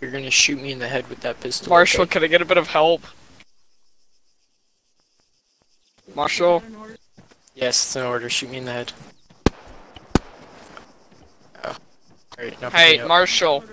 You're gonna shoot me in the head with that pistol. Marshall, okay? can I get a bit of help? Marshall? Yes, it's an order. Shoot me in the head. Oh. Alright, Hey. Marshall.